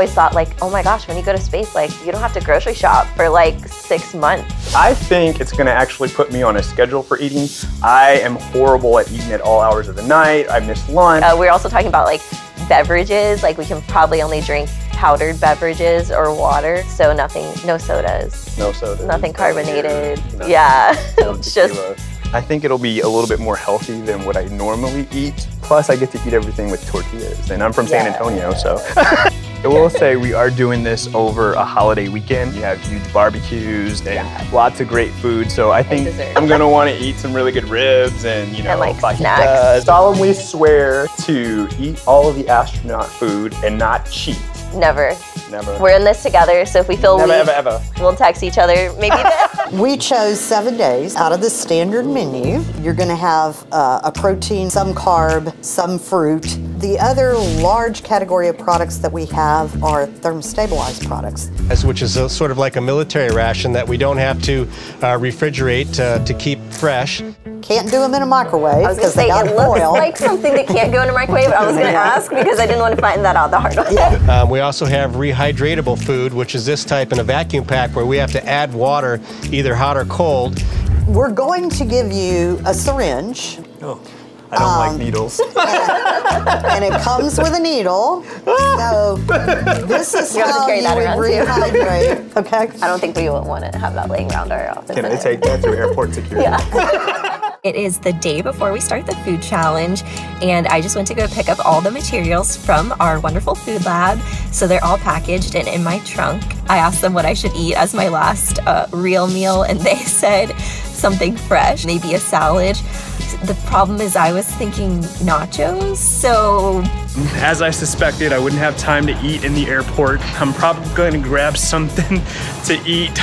Always thought like, oh my gosh, when you go to space, like you don't have to grocery shop for like six months. I think it's gonna actually put me on a schedule for eating. I am horrible at eating at all hours of the night. I miss lunch. Uh, we're also talking about like beverages. Like we can probably only drink powdered beverages or water. So nothing, no sodas. No soda. Nothing carbonated. No. Yeah. No just. I think it'll be a little bit more healthy than what I normally eat. Plus, I get to eat everything with tortillas, and I'm from yeah. San Antonio, so. I will say we are doing this over a holiday weekend. You have huge barbecues and yeah. lots of great food. So I think I'm gonna want to eat some really good ribs and you know and like fajitas. Solemnly swear to eat all of the astronaut food and not cheat. Never. Never. We're in this together, so if we feel Never, weak, ever, ever. we'll text each other. Maybe We chose seven days out of the standard menu. You're gonna have uh, a protein, some carb, some fruit. The other large category of products that we have are thermostabilized products. Which is a, sort of like a military ration that we don't have to uh, refrigerate uh, to keep fresh. Can't do them in a microwave. I was gonna say it looks like something that can't go in a microwave. I was gonna ask because I didn't want to find that out the hard way. Yeah. Um, we also have rehydratable food, which is this type in a vacuum pack where we have to add water, either hot or cold. We're going to give you a syringe. Oh. I don't um, like needles. And, it comes with a needle. So this is you how you would rehydrate. Okay. I don't think we would want to have that laying around our office. Can I take that through airport security? Yeah. It is the day before we start the food challenge, and I just went to go pick up all the materials from our wonderful food lab. So they're all packaged and in my trunk. I asked them what I should eat as my last uh, real meal, and they said something fresh, maybe a salad. The problem is, I was thinking nachos, so. As I suspected, I wouldn't have time to eat in the airport. I'm probably going to grab something to eat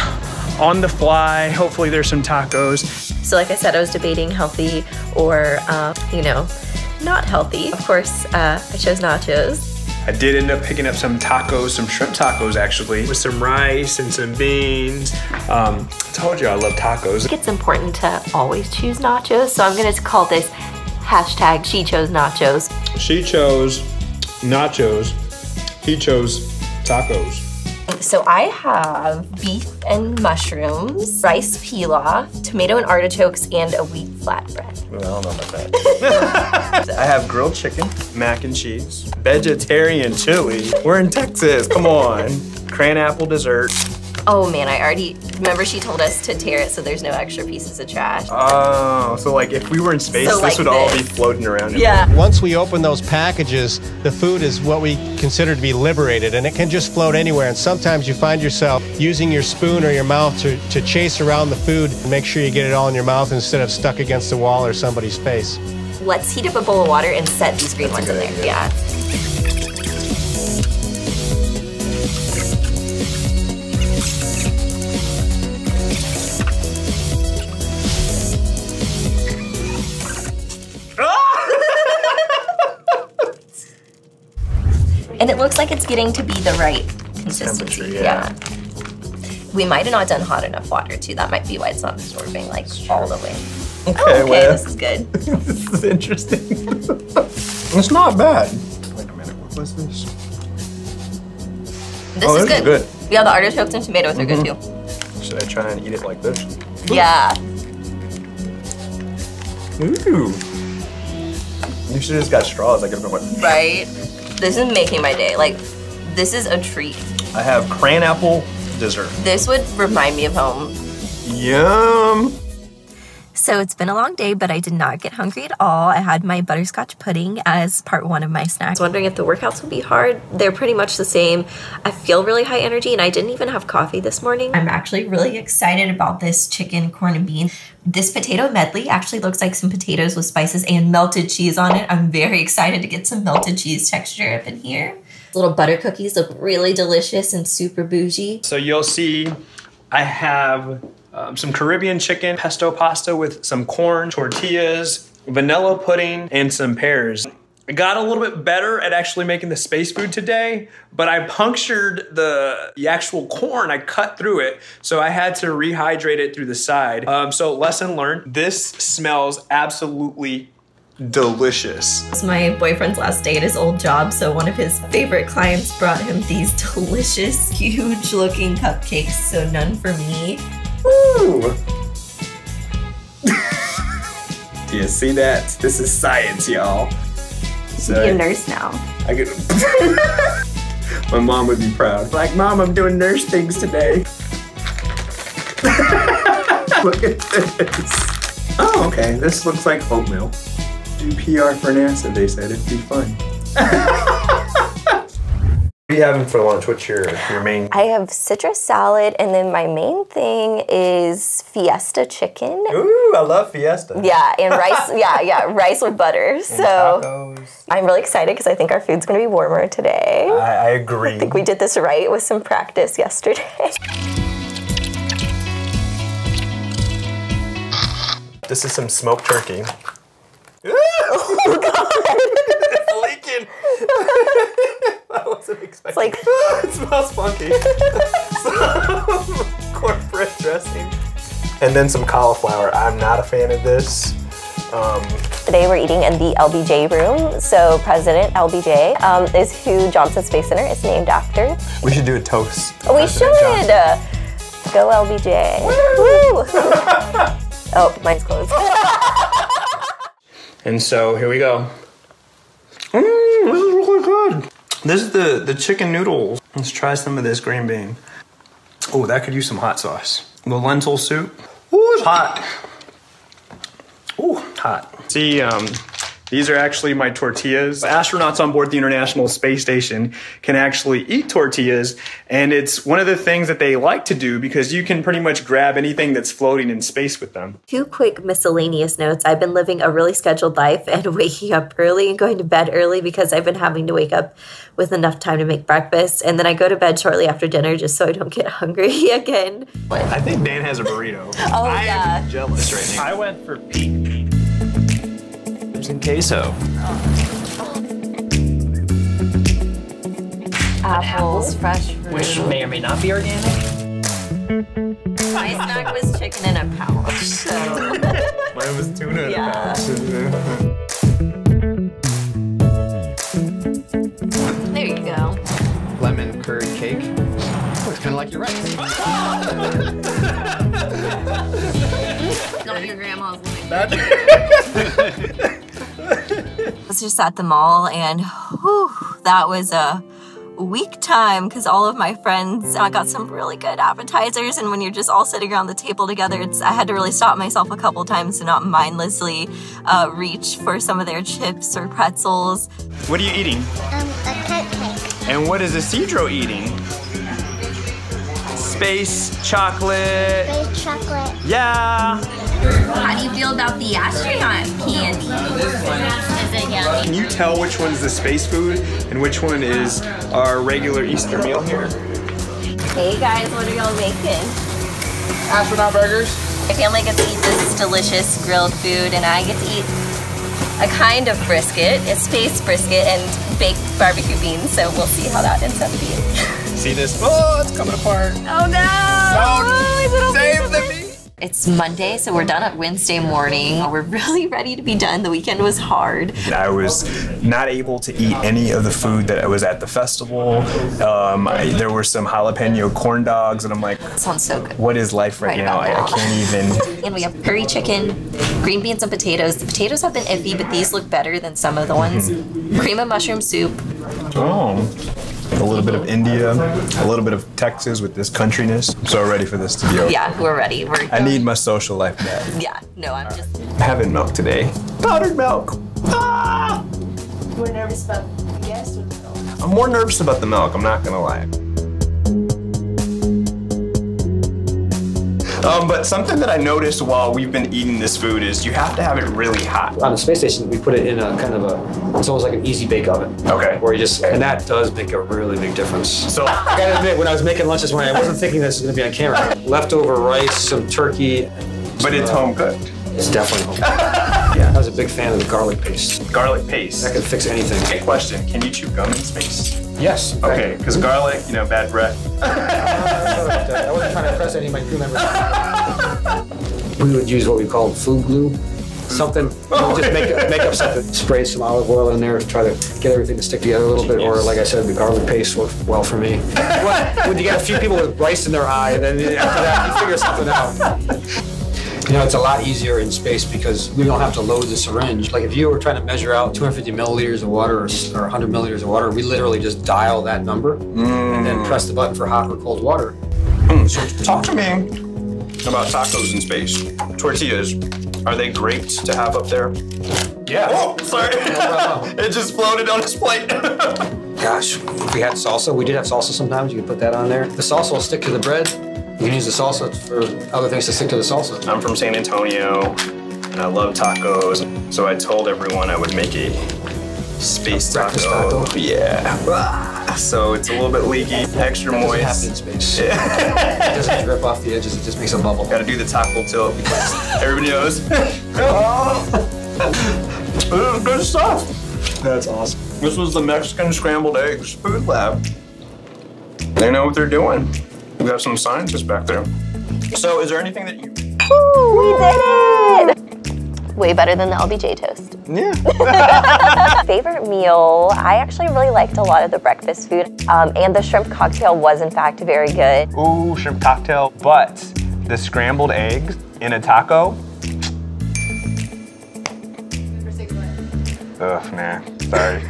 on the fly. Hopefully, there's some tacos. So, like I said, I was debating healthy or, uh, you know, not healthy. Of course, uh, I chose nachos. I did end up picking up some tacos, some shrimp tacos actually, with some rice and some beans. Um, I told you I love tacos. It's important to always choose nachos, so I'm gonna call this hashtag she chose nachos. She chose nachos, he chose tacos. So I have beef and mushrooms, rice pilaf, tomato and artichokes, and a wheat flatbread. Well, I don't know about that. I have grilled chicken, mac and cheese, vegetarian chili. We're in Texas, come on. Cran apple dessert, Oh man, I already remember she told us to tear it so there's no extra pieces of trash. Oh, so like if we were in space, so this like would this. all be floating around. Yeah. Once we open those packages, the food is what we consider to be liberated and it can just float anywhere. And sometimes you find yourself using your spoon or your mouth to, to chase around the food and make sure you get it all in your mouth instead of stuck against the wall or somebody's face. Let's heat up a bowl of water and set these green That's ones in there. Idea. Yeah. Getting to be the right consistency. Yeah. yeah. We might have not done hot enough water too. That might be why it's not absorbing like all the way. Okay, oh, okay, well, this is good. this is interesting. it's not bad. Wait a minute, what was this? This oh, is this good. Is good. Yeah, the artichokes and tomatoes mm -hmm. are good mm-hmm. too. Should I try and eat it like this? Yeah. Ooh. You should have just got straws. I could have been like. Right. This is making my day. Like, this is a treat. I have cran apple dessert. This would remind me of home. Yum. So it's been a long day, but I did not get hungry at all. I had my butterscotch pudding as part one of my snack. I was wondering if the workouts will be hard. They're pretty much the same. I feel really high energy and I didn't even have coffee this morning. I'm actually really excited about this chicken, corn, and bean. This potato medley actually looks like some potatoes with spices and melted cheese on it. I'm very excited to get some melted cheese texture up in here. Little butter cookies look really delicious and super bougie. So you'll see I have um, some Caribbean chicken, pesto pasta with some corn, tortillas, vanilla pudding, and some pears. I got a little bit better at actually making the space food today, but I punctured the, the actual corn. I cut through it, so I had to rehydrate it through the side. Um, so lesson learned, this smells absolutely delicious. It's my boyfriend's last day at his old job, so one of his favorite clients brought him these delicious, huge looking cupcakes, so none for me. Ooh. you see that? This is science, y'all. So Be a nurse now. I get. My mom would be proud. Like, mom, I'm doing nurse things today. Look at this. Oh, okay. This looks like oatmeal. Do PR for NASA. They said it'd be fun. What are you having for lunch? What's your your main? I have citrus salad, and then my main thing is fiesta chicken. Ooh, I love Fiesta. Yeah, and rice. yeah, yeah, rice with butter. So Tacos. I'm really excited because I think our food's gonna be warmer today. I, I agree. I think we did this right with some practice yesterday. This is some smoked turkey. Oh God! it's leaking. I wasn't expecting. It's like it smells funky. some cornbread dressing, and then some cauliflower. I'm not a fan of this. Um, today we're eating in the LBJ room. So President LBJ um, is who Johnson Space Center is named after. we should do a toast. Oh, we President should. Uh, Go LBJ. Woo! oh, mine's closed. And so here we go. Mmm, this is really good. This is the, the chicken noodles. Let's try some of this green bean. Oh, that could use some hot sauce. The lentil soup. Ooh, it's hot. Ooh, hot. See, um, these are actually my tortillas. Astronauts on board the International Space Station can actually eat tortillas, and it's one of the things that they like to do because you can pretty much grab anything that's floating in space with them. Two quick miscellaneous notes. I've been living a really scheduled life and waking up early and going to bed early because I've been having to wake up with enough time to make breakfast. And then I go to bed shortly after dinner just so I don't get hungry again. I think Dan has a burrito. Oh, I yeah. am jealous right now. I went for Pete. Some queso. Apples, fresh fruit. Which may or may not be organic. My snack was chicken in a pouch, so. Mine was tuna in Yeah. a pouch. there you go. lemon curd cake. Looks kind of like your rice. Not your grandma's was just at the mall and whew, that was a week time because all of my friends I got some really good appetizers and when you're just all sitting around the table together it's I had to really stop myself a couple times to not mindlessly uh, reach for some of their chips or pretzels What are you eating? Um, a cupcake. And what is Isidro eating? Space chocolate. Space chocolate. Yeah. How do you feel about the astronaut candy Is it yummy? Can you tell which one's the space food and which one is our regular Easter meal here? hey guys what are y'all making Astronaut burgers. My family gets to eat this delicious grilled food, and I get to eat a kind of brisket. It's space brisket and baked barbecue beans, so we'll see how that ends up being. See this? Oh, it's coming apart. Oh no! Oh, is it all Save the meat. It's Monday, so we're done at Wednesday morning. We're really ready to be done. The weekend was hard. I was not able to eat any of the food that I was at the festival. Um, I, there were some jalapeno corn dogs, and I'm like, sounds so good. what is life right, Right now? I, I can't even. And we have curry chicken, green beans, and potatoes. The potatoes have been iffy, but these look better than some of the ones. Cream of mushroom soup. Oh. A little bit of India, a little bit of Texas with this countryness. I'm so ready for this to be over. Yeah, we're ready. We're I need my social life back. Yeah, no, I'm just. Having milk today. Powdered milk. Ah! We're nervous about the guests or the milk. I'm more nervous about the milk, I'm not gonna lie. Um, but something that I noticed while we've been eating this food is you have to have it really hot. On the space station, we put it in a kind of a, it's almost like an easy bake oven. Okay. Where you just, and that does make a really big difference. So I gotta admit, when I was making lunch this morning, I wasn't thinking this was gonna be on camera. Leftover rice, some turkey. but it's home cooked. It's definitely home. cooked. yeah, I was a big fan of the garlic paste. Garlic paste. That could fix anything. Okay, question. Can you chew gum in space? Yes. Okay, because garlic, you know, bad breath. I wasn't trying to impress any of my crew members. We would use what we call food glue something, just make, make up something. Spray some olive oil in there to try to get everything to stick together a little bit. Or like I said, the garlic paste worked well for me. when, when you get a few people with rice in their eye, and then after that, you figure something out. You know, it's a lot easier in space because we don't have to load the syringe. Like if you were trying to measure out 250 milliliters of water or, or 100 milliliters of water, we literally just dial that number and then press the button for hot or cold water. Hmm, so talk to me about tacos in space. Tortillas, are they great to have up there? Yeah. Oh, sorry. it just floated on his plate. Gosh, if we had salsa, we did have salsa sometimes. You can put that on there. The salsa will stick to the bread. You can use the salsa for other things to stick to the salsa. I'm from San Antonio, and I love tacos. So I told everyone I would make a space taco. Taco? Yeah. Ah. So it's a little bit leaky, extra That moist. happen in space. it doesn't drip off the edges. It just makes a bubble. Gotta do the taco tilt because everybody knows. this is oh, good stuff. That's awesome. This was the Mexican scrambled eggs food lab. They know what they're doing. We got some scientists back there. So, is there anything that you? Ooh, we did it! Way better than the LBJ toast. Yeah. Favorite meal? I actually really liked a lot of the breakfast food, um, and the shrimp cocktail was in fact very good. Ooh, shrimp cocktail, but the scrambled eggs in a taco. Ugh, man. Sorry.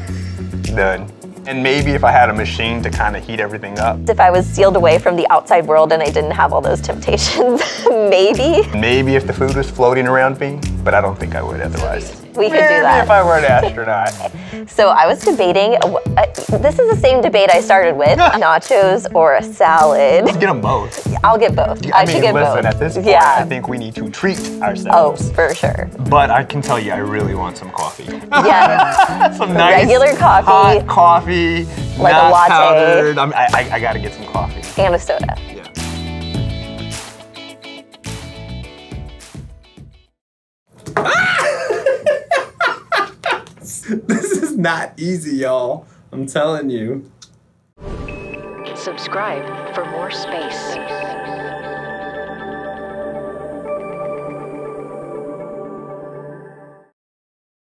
Done. And maybe if I had a machine to kind of heat everything up. If I was sealed away from the outside world and I didn't have all those temptations, maybe Maybe if the food was floating around me, but I don't think I would otherwise. We could do Maybe that. if I were an astronaut. So I was debating, uh, uh, this is the same debate I started with, nachos or a salad. Get them both. I'll get both. I, I should mean, get listen, both. at this point, yeah. I think we need to treat ourselves. Oh, for sure. But I can tell you, I really want some coffee. Yeah. some nice Regular coffee. hot coffee, Like a not latte. powdered. I, I, I gotta get some coffee. and a soda. Not easy, y'all. I'm telling you. Subscribe for more space.